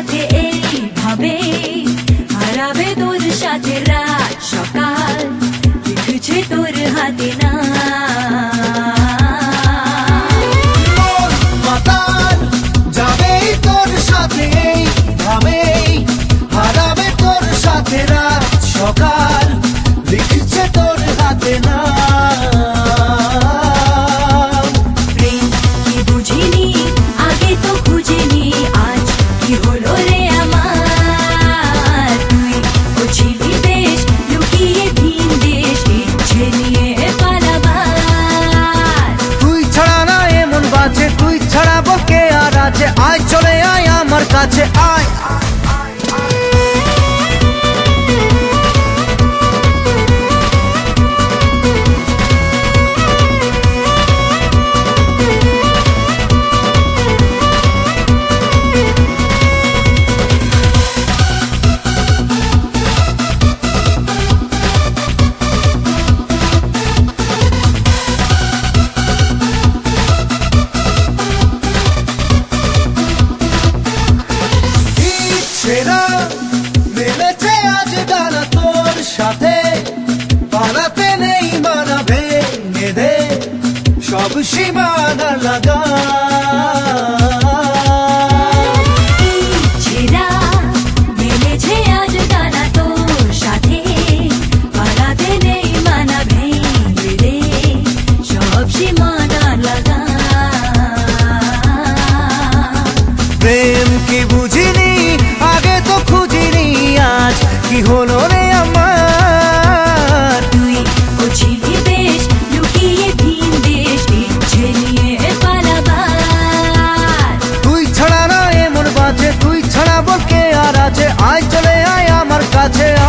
সাথে এইভাবে হারাবে তোর সাথে রাত সকাল। লিখেছে তোর হাতে না। হারাবে তোর সাথে রাত সকাল। লিখছে তোর হাতে না। আছে लगा। কাছে আয় চলে আয় আমার কাছে।